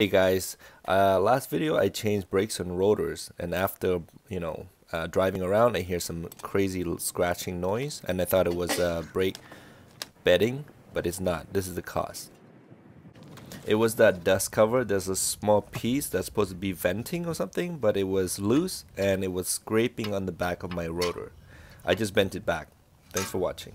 Hey guys, uh, last video I changed brakes and rotors and after, you know, uh, driving around I hear some crazy scratching noise and I thought it was uh, brake bedding, but it's not. This is the cause. It was that dust cover, there's a small piece that's supposed to be venting or something, but it was loose and it was scraping on the back of my rotor. I just bent it back. Thanks for watching.